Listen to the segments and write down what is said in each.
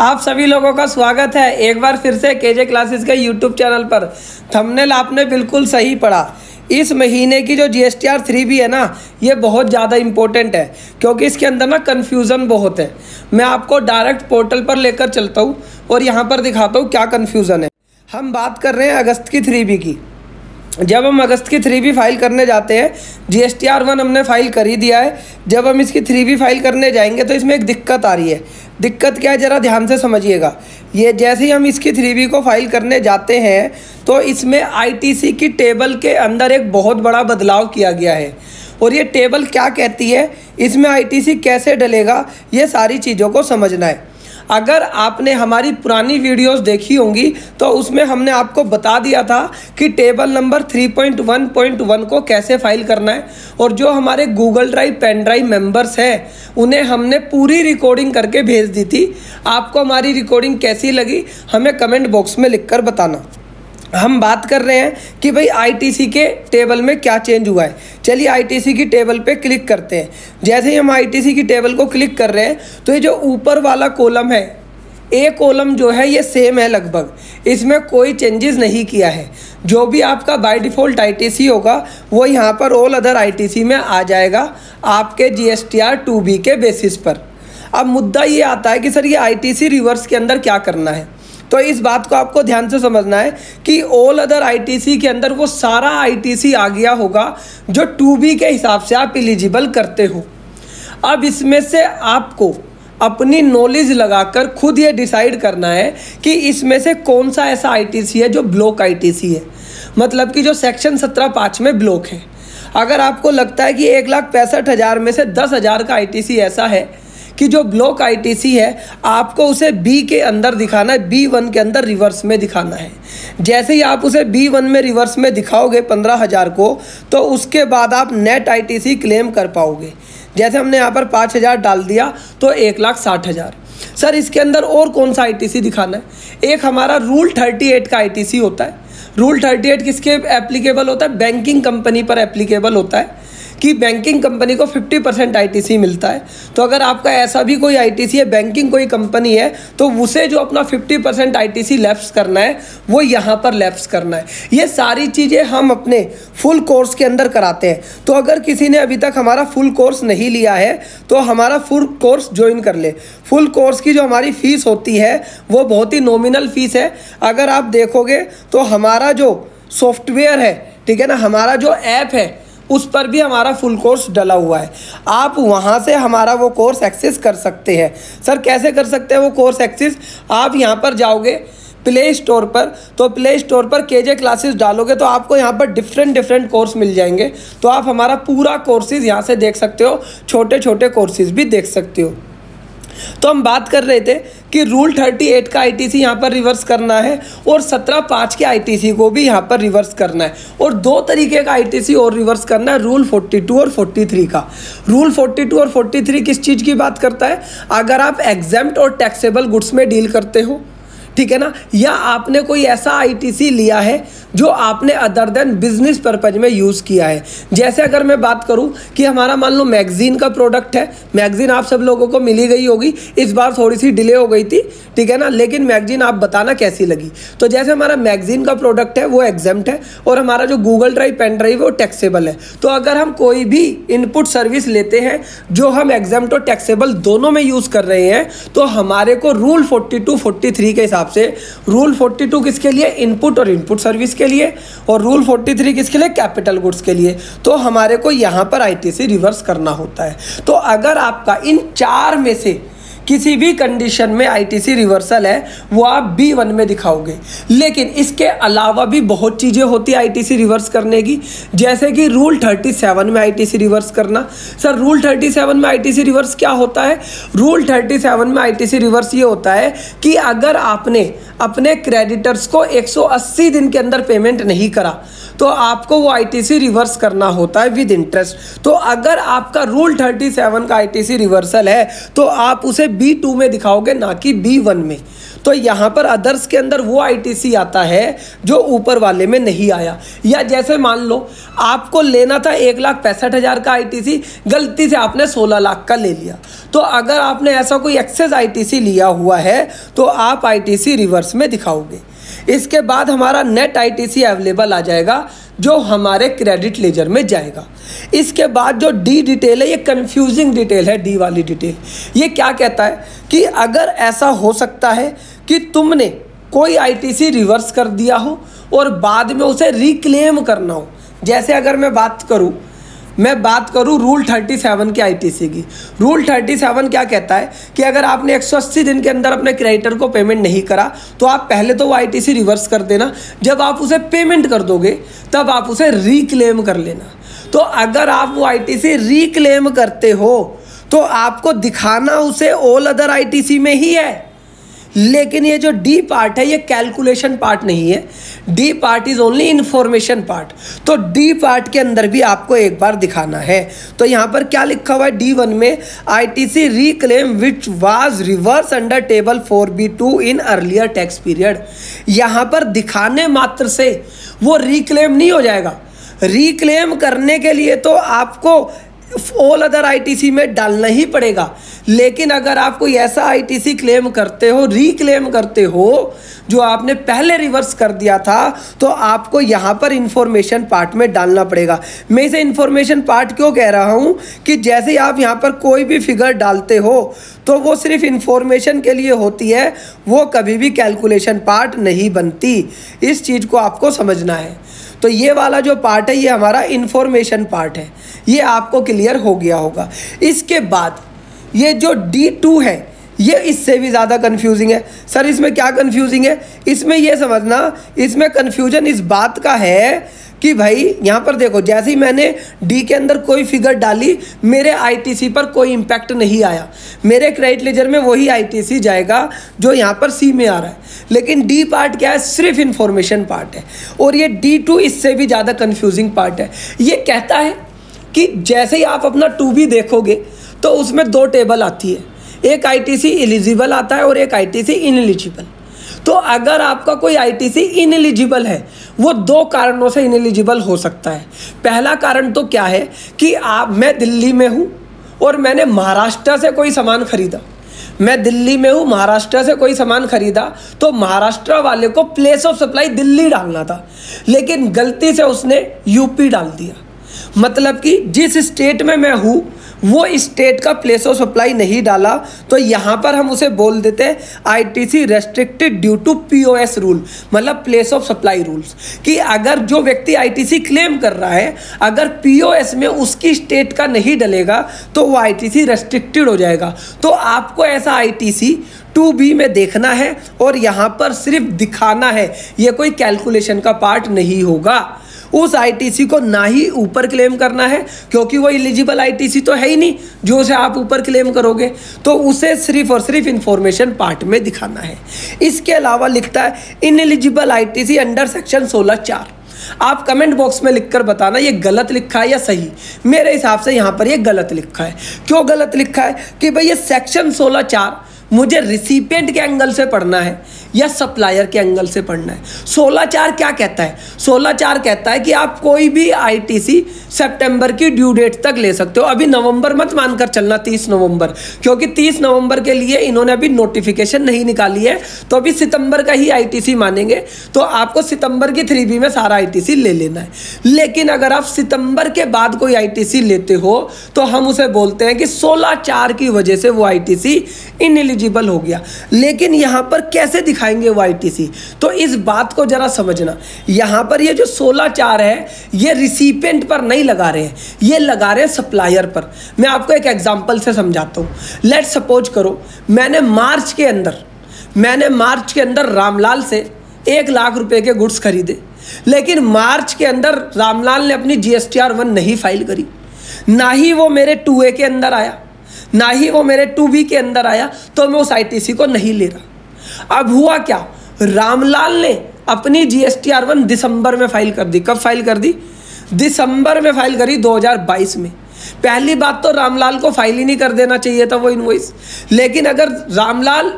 आप सभी लोगों का स्वागत है एक बार फिर से केजे क्लासेस के यूट्यूब चैनल पर। थंबनेल आपने बिल्कुल सही पढ़ा। इस महीने की जो G S T R three भी है ना, ये बहुत ज़्यादा इम्पोर्टेंट है, क्योंकि इसके अंदर ना कन्फ्यूज़न बहुत है। मैं आपको डायरेक्ट पोर्टल पर लेकर चलता हूँ और यहाँ पर दिखाता हूँ क्या कन्फ्यूज़न है। हम बात कर रहे हैं अगस्त की थ्री बी की। जब हम अगस्त की थ्री बी फ़ाइल करने जाते हैं G S T R one हमने फ़ाइल कर ही दिया है। जब हम इसकी थ्री बी फ़ाइल करने जाएँगे तो इसमें एक दिक्कत आ रही है। दिक्कत क्या है, ज़रा ध्यान से समझिएगा। ये जैसे ही हम इसकी थ्री बी को फ़ाइल करने जाते हैं तो इसमें आई टी सी की टेबल के अंदर एक बहुत बड़ा बदलाव किया गया है। और ये टेबल क्या कहती है? इसमें आई टी सी कैसे डलेगा? ये सारी चीज़ों को समझना है। अगर आपने हमारी पुरानी वीडियोस देखी होंगी तो उसमें हमने आपको बता दिया था कि टेबल नंबर 3.1.1 को कैसे फ़ाइल करना है और जो हमारे Google drive, pen drive members हैं, उन्हें हमने पूरी रिकॉर्डिंग करके भेज दी थी। आपको हमारी रिकॉर्डिंग कैसी लगी, हमें कमेंट बॉक्स में लिख बताना। हम बात कर रहे हैं कि भाई आईटीसी के टेबल में क्या चेंज हुआ है। चलिए आईटीसी की टेबल पे क्लिक करते हैं। जैसे ही हम आईटीसी की टेबल को क्लिक कर रहे हैं तो ये जो ऊपर वाला कॉलम है ए कॉलम जो है, ये सेम है लगभग। इसमें कोई चेंजेस नहीं किया है। जो भी आपका बाय डिफ़ॉल्ट आईटीसी होगा, वो यहाँ पर ऑल अदर आईटीसी में आ जाएगा आपके G S T R two B के बेसिस पर। अब मुद्दा ये आता है कि सर, ये आईटीसी रिवर्स के अंदर क्या करना है? तो इस बात को आपको ध्यान से समझना है कि ऑल अदर आईटीसी के अंदर वो सारा आईटीसी आ गया होगा जो टू बी के हिसाब से आप एलिजिबल करते हो। अब इसमें से आपको अपनी नॉलेज लगाकर खुद ये डिसाइड करना है कि इसमें से कौन सा ऐसा आईटीसी है जो ब्लॉक आईटीसी है। मतलब कि जो सेक्शन सत्रह पाँच में ब्लॉक है। अगर आपको लगता है कि एक लाख पैंसठ हज़ार में से दस हज़ार का आईटीसी ऐसा है कि जो ब्लॉक आईटीसी है, आपको उसे बी के अंदर दिखाना है बी वन के अंदर रिवर्स में दिखाना है। जैसे ही आप उसे बी वन में रिवर्स में दिखाओगे पंद्रह हज़ार को तो उसके बाद आप नेट आईटीसी क्लेम कर पाओगे। जैसे हमने यहाँ पर पाँच हज़ार डाल दिया तो एक लाख साठ हज़ार। सर, इसके अंदर और कौन सा आईटीसी दिखाना है? एक हमारा रूल थर्टी एट का आईटीसी होता है। रूल थर्टी एट किसके एप्लीकेबल होता है? बैंकिंग कंपनी पर एप्लीकेबल होता है। कि बैंकिंग कंपनी को 50 परसेंट आई मिलता है। तो अगर आपका ऐसा भी कोई आई है बैंकिंग कोई कंपनी है तो उसे जो अपना 50 परसेंट आई टी करना है, वो यहाँ पर लैप्स करना है। ये सारी चीज़ें हम अपने फुल कोर्स के अंदर कराते हैं। तो अगर किसी ने अभी तक हमारा फुल कोर्स नहीं लिया है तो हमारा फुल कोर्स ज्वाइन कर ले। फुल कोर्स की जो हमारी फ़ीस होती है, वो बहुत ही नॉमिनल फ़ीस है। अगर आप देखोगे तो हमारा जो सॉफ्टवेयर है, ठीक है ना, हमारा जो ऐप है उस पर भी हमारा फुल कोर्स डला हुआ है। आप वहाँ से हमारा वो कोर्स एक्सेस कर सकते हैं। सर, कैसे कर सकते हैं वो कोर्स एक्सेस आप यहाँ पर जाओगे प्ले स्टोर पर तो प्ले स्टोर पर के जे क्लासेस डालोगे तो आपको यहाँ पर डिफरेंट डिफरेंट कोर्स मिल जाएँगे। तो आप हमारा पूरा कोर्सेज यहाँ से देख सकते हो छोटे छोटे कोर्सेज भी देख सकते हो। तो हम बात कर रहे थे कि रूल थर्टी एट का आई टी यहाँ पर रिवर्स करना है और सत्रह पाँच के आई टी सी को भी यहाँ पर रिवर्स करना है। और दो तरीके का आई और रिवर्स करना है रूल फोर्टी टू और फोर्टी थ्री का। रूल फोर्टी टू और फोर्टी थ्री किस चीज़ की बात करता है? अगर आप एग्ज़ाम और टैक्सेबल गुड्स में डील करते हो ठीक है ना? या आपने कोई ऐसा आईटीसी लिया है जो आपने अदर देन बिज़नेस पर्पज में यूज़ किया है? जैसे अगर मैं बात करूँ कि हमारा मान लो मैगजीन का प्रोडक्ट है मैगजीन आप सब लोगों को मिली गई होगी, इस बार थोड़ी सी डिले हो गई थी, ठीक है ना? लेकिन मैगजीन आप बताना कैसी लगी? तो जैसे हमारा मैगजीन का प्रोडक्ट है, वो एग्जाम्ट है, और हमारा जो गूगल ड्राइव पेन ड्राइव वो टैक्सेबल है। तो अगर हम कोई भी इनपुट सर्विस लेते हैं, जो हम एग्जाम्ट और टैक्सेबल दोनों में यूज़ कर रहे हैं तो हमारे को रूल फोर्टी टू के हिसाब से रूल 42 किसके लिए? इनपुट और इनपुट सर्विस के लिए और रूल 43 किसके लिए? कैपिटल गुड्स के लिए। तो हमारे को यहाँ पर आईटीसी रिवर्स करना होता है। तो अगर आपका इन चार में से किसी भी कंडीशन में आईटीसी रिवर्सल है, वो आप बी वन में दिखाओगे। लेकिन इसके अलावा भी बहुत चीज़ें होती है आईटीसी रिवर्स करने की। जैसे कि रूल थर्टी सेवन में आईटीसी रिवर्स करना। सर रूल थर्टी सेवन में आईटीसी रिवर्स क्या होता है? रूल थर्टी सेवन में आईटीसी रिवर्स ये होता है कि अगर आपने अपने क्रेडिटर्स को 180 दिन के अंदर पेमेंट नहीं करा तो आपको वो आईटीसी रिवर्स करना होता है विद इंटरेस्ट तो अगर आपका रूल थर्टी सेवन का आईटीसी रिवर्सल है तो आप उसे बी टू में दिखाओगे, ना कि बी वन में. तो यहाँ पर अदर्स के अंदर वो आईटीसी आता है जो ऊपर वाले में नहीं आया. या जैसे मान लो, आपको लेना था एक लाख पैंसठ हज़ार का आईटीसी गलती से आपने सोलह लाख का ले लिया. तो अगर आपने ऐसा कोई एक्सेस आईटीसी लिया हुआ है तो आप आईटीसी रिवर्स में दिखाओगे. इसके बाद हमारा नेट आईटीसी अवेलेबल आ जाएगा, जो हमारे क्रेडिट लेजर में जाएगा। इसके बाद जो डी डिटेल है, ये कंफ्यूजिंग डिटेल है डी वाली डिटेल ये क्या कहता है कि अगर ऐसा हो सकता है कि तुमने कोई आईटीसी रिवर्स कर दिया हो और बाद में उसे रिक्लेम करना हो। जैसे अगर मैं बात करूँ मैं बात करूँ रूल 37 के आईटीसी की। रूल 37 क्या कहता है कि अगर आपने 180 दिन के अंदर अपने क्रेडिटर को पेमेंट नहीं करा तो आप पहले तो वो आईटीसी रिवर्स कर देना। जब आप उसे पेमेंट कर दोगे, तब आप उसे रिक्लेम कर लेना। तो अगर आप वो आईटीसी रिक्लेम करते हो तो आपको दिखाना उसे ऑल अदर आईटीसी में ही है। लेकिन ये जो डी पार्ट है, ये कैलकुलेशन पार्ट नहीं है। D part is only information part तो डी पार्ट के अंदर भी आपको एक बार दिखाना है। तो यहाँ पर क्या लिखा हुआ है? डी वन में ITC reclaim which was reverse under table four B two in earlier tax period यहाँ पर दिखाने मात्र से वो रिक्लेम नहीं हो जाएगा। रिक्लेम करने के लिए तो आपको ऑल अदर आईटीसी में डालना ही पड़ेगा। लेकिन अगर आप कोई ऐसा आईटीसी क्लेम करते हो रिक्लेम करते हो, जो आपने पहले रिवर्स कर दिया था तो आपको यहाँ पर इंफॉर्मेशन पार्ट में डालना पड़ेगा। मैं इसे इंफॉर्मेशन पार्ट क्यों कह रहा हूँ कि जैसे ही आप यहाँ पर कोई भी फिगर डालते हो तो वो सिर्फ़ इंफॉर्मेशन के लिए होती है, वो कभी भी कैलकुलेशन पार्ट नहीं बनती। इस चीज़ को आपको समझना है। तो ये वाला जो पार्ट है, ये हमारा इंफॉर्मेशन पार्ट है। ये आपको क्लियर हो गया होगा। इसके बाद, ये जो डी टू है, ये इससे भी ज़्यादा कन्फ्यूजिंग है। सर, इसमें क्या कन्फ्यूजिंग है? इसमें ये समझना, इसमें कन्फ्यूज़न इस बात का है कि भाई, यहाँ पर देखो, जैसे ही मैंने डी के अंदर कोई फिगर डाली, मेरे आईटीसी पर कोई इम्पैक्ट नहीं आया। मेरे क्रेडिट लेजर में वही आईटीसी जाएगा जो यहाँ पर सी में आ रहा है। लेकिन डी पार्ट क्या है? सिर्फ़ इन्फॉर्मेशन पार्ट है। और ये डी टू इससे भी ज़्यादा कन्फ्यूजिंग पार्ट है। ये कहता है कि जैसे ही आप अपना टू बी देखोगे तो उसमें दो टेबल आती है। एक आईटीसी एलिजिबल आता है और एक आईटीसी इनएलिजिबल तो अगर आपका कोई आईटीसी इनएलिजिबल है, वो दो कारणों से इनएलिजिबल हो सकता है। पहला कारण तो क्या है कि आप, मैं दिल्ली में हूँ और मैंने महाराष्ट्र से कोई सामान खरीदा। मैं दिल्ली में हूँ, महाराष्ट्र से कोई सामान खरीदा तो महाराष्ट्र वाले को प्लेस ऑफ़ सप्लाई दिल्ली डालना था। लेकिन गलती से उसने यूपी डाल दिया। मतलब कि जिस स्टेट में मैं हूँ, वो स्टेट का प्लेस ऑफ़ सप्लाई नहीं डाला तो यहाँ पर हम उसे बोल देते हैं ITC restricted due to POS rule मतलब प्लेस ऑफ़ सप्लाई रूल्स कि अगर जो व्यक्ति आईटीसी क्लेम कर रहा है, अगर पीओएस में उसकी स्टेट का नहीं डलेगा तो वो आईटीसी रेस्ट्रिक्टेड हो जाएगा। तो आपको ऐसा आईटीसी टू बी में देखना है और यहाँ पर सिर्फ़ दिखाना है, ये कोई कैलकुलेशन का पार्ट नहीं होगा। उस आईटीसी को ना ही ऊपर क्लेम करना है, क्योंकि वो इलिजिबल आईटीसी तो है ही नहीं, जो उसे आप ऊपर क्लेम करोगे तो उसे सिर्फ़ और सिर्फ़ इंफॉर्मेशन पार्ट में दिखाना है। इसके अलावा लिखता है ineligible ITC under section सोलह चार। आप कमेंट बॉक्स में लिखकर बताना, ये गलत लिखा है या सही? मेरे हिसाब से यहाँ पर ये गलत लिखा है। क्यों गलत लिखा है? कि भाई ये सेक्शन सोलह चार मुझे रिसिपियंट के एंगल से पढ़ना है या सप्लायर के एंगल से पढ़ना है। सोलह चार क्या कहता है? सोलह चार कहता है कि आप कोई भी आईटीसी सितंबर की ड्यू डेट तक ले सकते हो। अभी नवंबर मत मानकर चलना, तीस नवंबर। क्योंकि तीस नवंबर के लिए इन्होंने अभी नोटिफिकेशन नहीं निकाली है। तो अभी सितंबर का ही आईटीसी मानेंगे तो आपको सितंबर की थ्री में सारा आईटीसी ले लेना है। लेकिन अगर आप सितंबर के बाद कोई आईटीसी लेते हो तो हम उसे बोलते हैं कि सोलह चार की वजह से वो आईटीसी इनएलिजिबल हो गया। लेकिन यहाँ पर कैसे दिखाएँगे वो आईटीसी तो इस बात को जरा समझना। यहाँ पर ये जो सोलह चार है, ये रिसिपेंट पर नहीं लगा रहे हैं। ये लगा रहे हैं सप्लायर पर। मैं आपको एक एग्ज़ाम्पल से समझाता हूँ। लेट सपोज़ करो, मैंने मार्च के अंदर, मैंने मार्च के अंदर रामलाल से एक लाख रुपए के गुड्स खरीदे। लेकिन मार्च के अंदर रामलाल ने अपनी जी एस वन नहीं फ़ाइल करी। ना ही वो मेरे टू ए के अंदर आया। ना ही वो मेरे टू बी के अंदर आया तो मैं उस आईटीसी को नहीं ले रहा। अब हुआ क्या? रामलाल ने अपनी जी एस आर वन दिसंबर में फ़ाइल कर दी। कब फ़ाइल कर दी? दिसंबर में फ़ाइल करी 2022 में। पहली बात तो रामलाल को फ़ाइल ही नहीं कर देना चाहिए था वो इनवॉइस लेकिन अगर रामलाल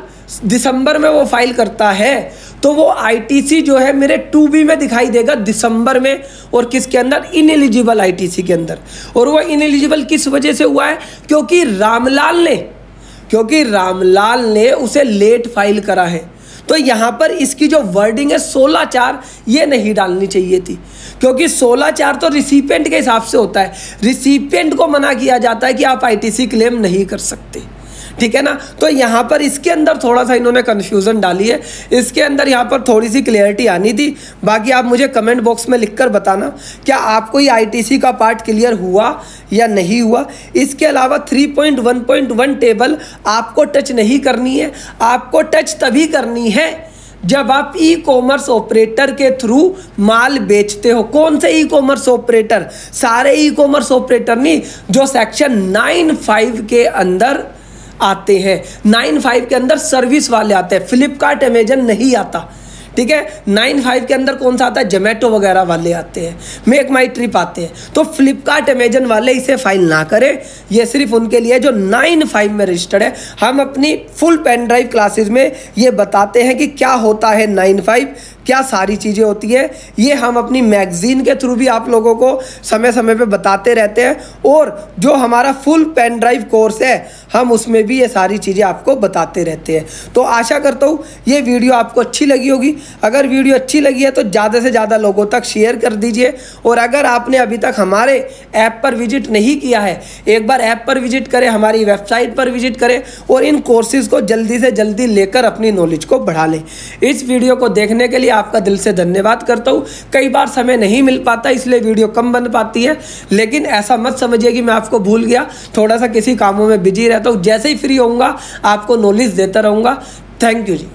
दिसंबर में वो फ़ाइल करता है तो वो आईटीसी जो है मेरे टू बी में दिखाई देगा दिसंबर में और किसके अंदर? इन इनएलिजिबल आईटीसी के अंदर। और वो इनएलिजिबल किस वजह से हुआ है? क्योंकि रामलाल ने, क्योंकि रामलाल ने उसे लेट फ़ाइल करा है। तो यहाँ पर इसकी जो वर्डिंग है सोलह चार ये नहीं डालनी चाहिए थी। क्योंकि सोलह चार तो रिसिपेंट के हिसाब से होता है। रिसिपेंट को मना किया जाता है कि आप आईटीसी क्लेम नहीं कर सकते। ठीक है ना? तो यहाँ पर इसके अंदर थोड़ा सा इन्होंने कन्फ्यूज़न डाली है। इसके अंदर यहाँ पर थोड़ी सी क्लियरिटी आनी थी। बाकी आप मुझे कमेंट बॉक्स में लिखकर बताना, क्या आपको ये आईटीसी का पार्ट क्लियर हुआ या नहीं हुआ? इसके अलावा 3.1.1 टेबल आपको टच नहीं करनी है। आपको टच तभी करनी है जब आप ई कॉमर्स ऑपरेटर के थ्रू माल बेचते हो। कौन से ई कॉमर्स ऑपरेटर सारे ई कॉमर्स ऑपरेटर नहीं, जो सेक्शन नाइन फाइव के अंदर आते हैं। नाइन फाइव के अंदर सर्विस वाले आते हैं। फ्लिपकार्ट अमेजन नहीं आता। ठीक है? नाइन फाइव के अंदर कौन सा आता है? जोमेटो वगैरह वाले आते हैं। मेक माई ट्रिप आते हैं। तो फ्लिपकार्ट अमेजन वाले इसे फ़ाइल ना करें। ये सिर्फ़ उनके लिए जो नाइन फाइव में रजिस्टर्ड है। हम अपनी फुल पेन ड्राइव क्लासेज में ये बताते हैं कि क्या होता है नाइन फाइव क्या सारी चीज़ें होती हैं। ये हम अपनी मैगज़ीन के थ्रू भी आप लोगों को समय समय पे बताते रहते हैं। और जो हमारा फुल पेन ड्राइव कोर्स है, हम उसमें भी ये सारी चीज़ें आपको बताते रहते हैं। तो आशा करता हूँ ये वीडियो आपको अच्छी लगी होगी। अगर वीडियो अच्छी लगी है तो ज़्यादा से ज़्यादा लोगों तक शेयर कर दीजिए। और अगर आपने अभी तक हमारे ऐप पर विज़िट नहीं किया है, एक बार ऐप पर विज़िट करें, हमारी वेबसाइट पर विज़िट करें और इन कोर्सेज़ को जल्दी से जल्दी लेकर अपनी नॉलेज को बढ़ा लें। इस वीडियो को देखने के लिए आपका दिल से धन्यवाद करता हूँ। कई बार समय नहीं मिल पाता, इसलिए वीडियो कम बन पाती है, लेकिन ऐसा मत समझिए कि मैं आपको भूल गया। थोड़ा सा किसी कामों में बिज़ी रहता हूँ, जैसे ही फ्री होऊँगा, आपको नॉलेज देता रहूँगा। Thank you ji.